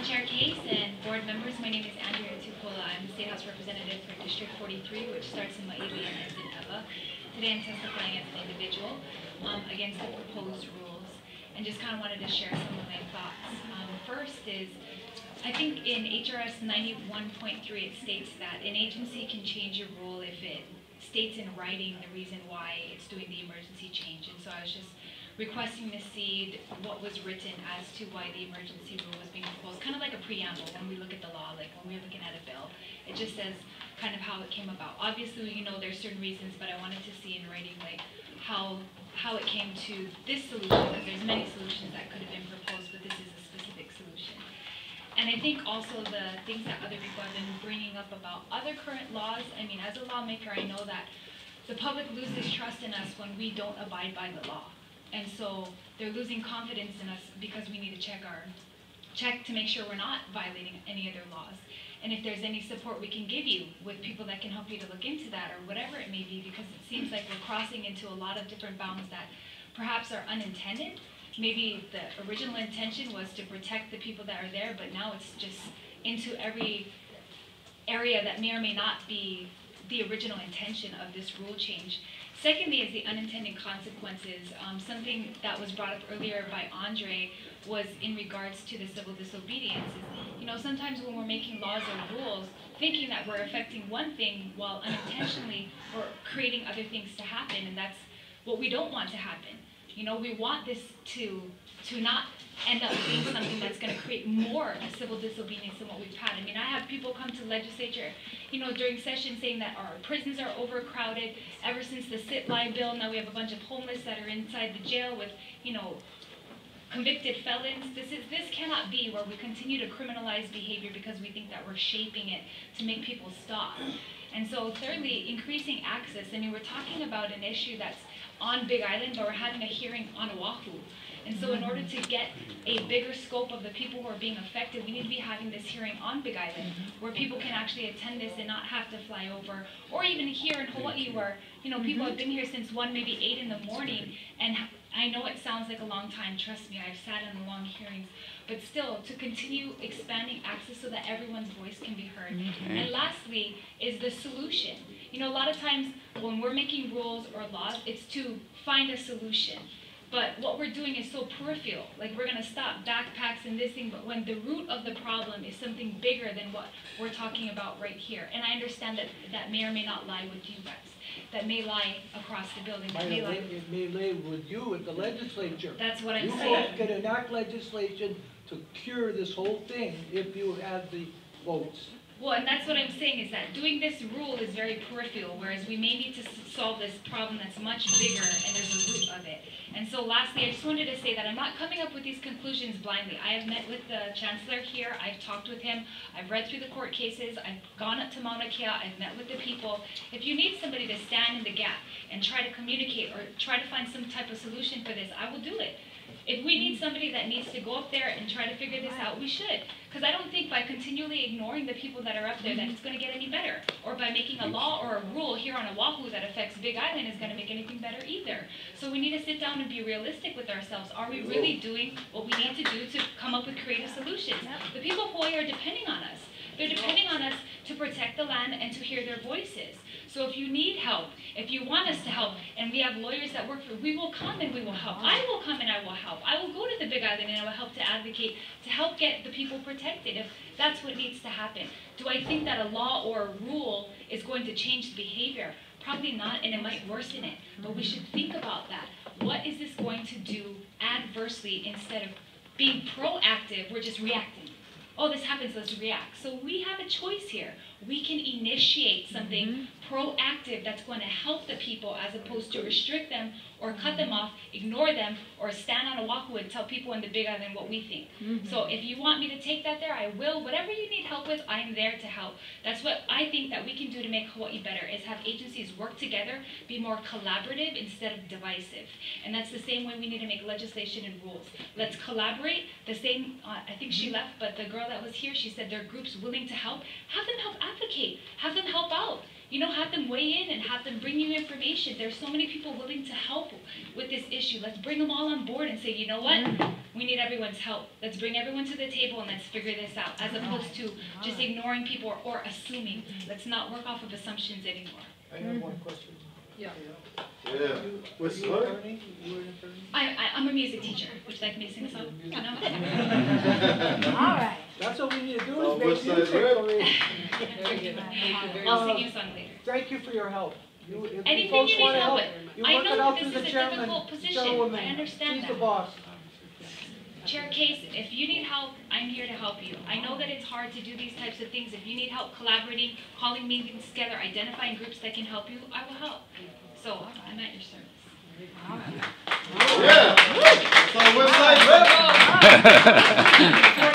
on Chair Case and board members, my name is Andria Tupola. I'm the State House Representative for District 43, which starts in Maili and ends in Ewa. Today I'm testifying as an individual um, against the proposed rules and just kind of wanted to share some of my thoughts. Um, first is, I think in HRS 91.3 it states that an agency can change a rule if it states in writing the reason why it's doing the emergency change. And so I was just requesting to see what was written as to why the emergency rule was being proposed, kind of like a preamble when we look at the law, like when we're looking at a bill. It just says kind of how it came about. Obviously, you know, there's certain reasons, but I wanted to see in writing like how how it came to this solution, because there's many solutions that could have been proposed, but this is a specific solution. And I think also the things that other people have been bringing up about other current laws, I mean, as a lawmaker, I know that the public loses trust in us when we don't abide by the law. And so they're losing confidence in us because we need to check our, check to make sure we're not violating any of their laws. And if there's any support we can give you with people that can help you to look into that or whatever it may be, because it seems like we're crossing into a lot of different bounds that perhaps are unintended. Maybe the original intention was to protect the people that are there, but now it's just into every area that may or may not be the original intention of this rule change. Secondly is the unintended consequences. Um, something that was brought up earlier by Andre was in regards to the civil disobedience. You know, sometimes when we're making laws or rules, thinking that we're affecting one thing while unintentionally we're creating other things to happen, and that's what we don't want to happen. You know, we want this to to not end up being something that's going to create more civil disobedience than what we've had. Have people come to legislature, you know, during session saying that our prisons are overcrowded. Ever since the sit-lie bill, now we have a bunch of homeless that are inside the jail with, you know, convicted felons. This is this cannot be where we continue to criminalize behavior because we think that we're shaping it to make people stop. And so thirdly, increasing access. I mean, we're talking about an issue that's on Big Island, but we're having a hearing on Oahu. And so in order to get a bigger scope of the people who are being affected, we need to be having this hearing on Big Island, where people can actually attend this and not have to fly over. Or even here in Hawaii, where you know people have been here since one, maybe eight in the morning, and I know it sounds like a long time. Trust me, I've sat in the long hearings, but still to continue expanding access so that everyone's voice can be heard. Okay. And lastly is the solution. You know, a lot of times when we're making rules or laws, it's to find a solution. But what we're doing is so peripheral. Like we're gonna stop backpacks and this thing, but when the root of the problem is something bigger than what we're talking about right here. And I understand that that may or may not lie with you guys. That may lie across the building. That may lie. It may lay with you at the legislature. That's what I'm You saying. folks can enact legislation to cure this whole thing if you have the votes. Well, and that's what I'm saying is that doing this rule is very peripheral, whereas we may need to solve this problem that's much bigger and there's a root of it. And so lastly, I just wanted to say that I'm not coming up with these conclusions blindly. I have met with the chancellor here, I've talked with him, I've read through the court cases, I've gone up to Mauna Kea, I've met with the people. If you need somebody to stand in the gap and try to communicate or try to find some type of solution for this, I will do it. If we need somebody that needs to go up there and try to figure this out, we should. Because I don't think by continually ignoring the people that are up there that it's going to get any better. Or by making a law or a rule here on Oahu that affects Big Island is going to make anything better either. So we need to sit down and be realistic with ourselves. Are we really doing what we need to do to come up with creative solutions? The people of Hawaii are depending on us. They're depending on us to protect the land and to hear their voices. So if you need help, if you want us to help, and we have lawyers that work for, we will come and we will help. I will come and I will help. I will go to the Big Island and I will help to advocate to help get the people protected if that's what needs to happen. Do I think that a law or a rule is going to change the behavior? Probably not, and it might worsen it. But we should think about that. What is this going to do adversely instead of being proactive? We're just reacting. Oh, this happens, let's react. So we have a choice here. We can initiate something mm-hmm. Proactive that's going to help the people as opposed to restrict them or cut them off, ignore them, or stand on a Oahu and tell people in the Big Island what we think. So if you want me to take that there, I will. Whatever you need help with, I'm there to help. That's what I think that we can do to make Hawaii better is have agencies work together, be more collaborative instead of divisive. And that's the same way we need to make legislation and rules. Let's collaborate. The same, uh, I think she left, but the girl that was here, she said there are groups willing to help. Have them help advocate. Have them help out. You know, have them weigh in and have them bring you information. There's so many people willing to help with this issue. Let's bring them all on board and say, you know what? Mm. We need everyone's help. Let's bring everyone to the table and let's figure this out, as oh opposed to just ignoring people or, or assuming. Let's not work off of assumptions anymore. I have one question. Yeah. Yeah. You- Are What's you what? attorney? You an attorney? I, I, I'm a music teacher. Would you like me to sing a song? No? All right. That's what we need to do is make that music. rap? for it. Thank you very I'll sing you a song later. Thank you for your help. You, if you Anything you folks need wanna help help, with. you I work know out that through this the is a chairman, difficult position. chairwoman. I understand She's the that. boss. Chair Case, if you need help, I'm here to help you. I know that it's hard to do these types of things. If you need help collaborating, calling meetings together, identifying groups that can help you, I will help. So, I'm at your service. Yeah. So what side rep?